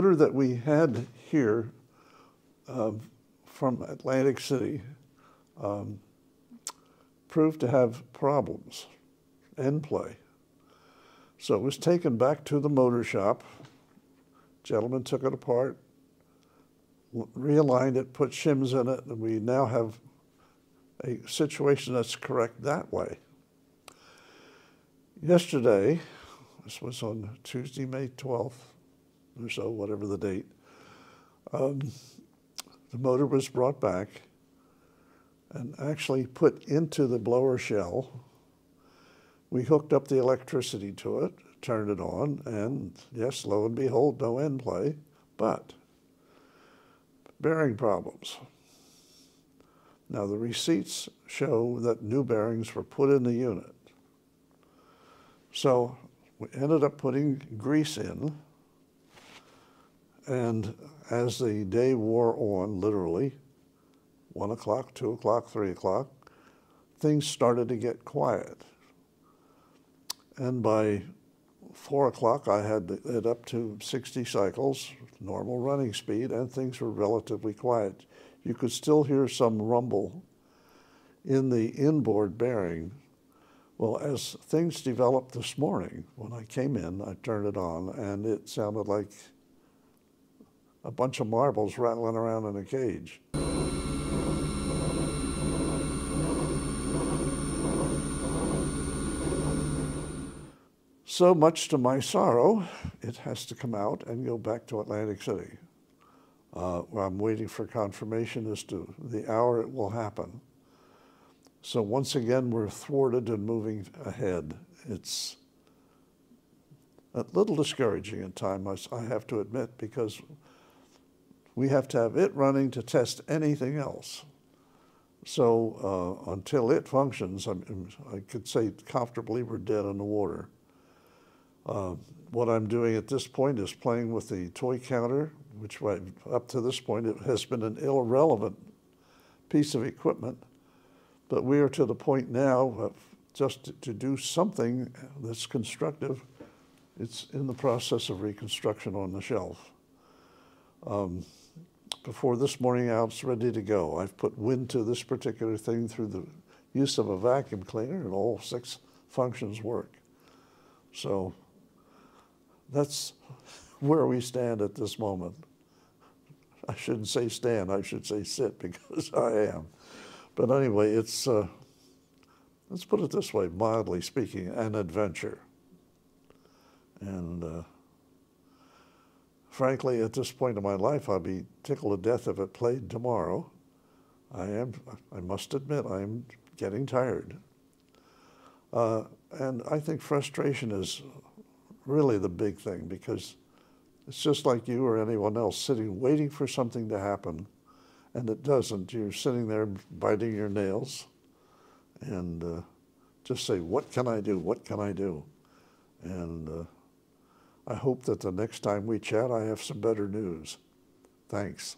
that we had here uh, from Atlantic City um, proved to have problems, end play. So it was taken back to the motor shop. Gentleman took it apart, realigned it, put shims in it, and we now have a situation that's correct that way. Yesterday, this was on Tuesday, May 12th or so, whatever the date, um, the motor was brought back and actually put into the blower shell. We hooked up the electricity to it, turned it on, and yes, lo and behold, no end play, but bearing problems. Now the receipts show that new bearings were put in the unit. So we ended up putting grease in, and as the day wore on, literally, one o'clock, two o'clock, three o'clock, things started to get quiet. And by four o'clock, I had it up to 60 cycles, normal running speed, and things were relatively quiet. You could still hear some rumble in the inboard bearing. Well, as things developed this morning, when I came in, I turned it on, and it sounded like a bunch of marbles rattling around in a cage. So much to my sorrow, it has to come out and go back to Atlantic City. Uh, I'm waiting for confirmation as to the hour it will happen. So once again, we're thwarted and moving ahead. It's a little discouraging at times, I have to admit, because we have to have it running to test anything else. So uh, until it functions, I'm, i could say comfortably we're dead in the water. Uh, what I'm doing at this point is playing with the toy counter, which up to this point it has been an irrelevant piece of equipment. But we are to the point now of just to, to do something that's constructive. It's in the process of reconstruction on the shelf. Um, before this morning out, it's ready to go. I've put wind to this particular thing through the use of a vacuum cleaner, and all six functions work. So that's where we stand at this moment. I shouldn't say stand, I should say sit because I am. But anyway, it's, uh, let's put it this way, mildly speaking, an adventure. And uh, frankly, at this point in my life, I'd be tickled to death if it played tomorrow. I am, I must admit, I'm getting tired. Uh, and I think frustration is really the big thing because it's just like you or anyone else sitting waiting for something to happen and it doesn't. You're sitting there biting your nails and uh, just say, what can I do? What can I do? And uh, I hope that the next time we chat, I have some better news. Thanks.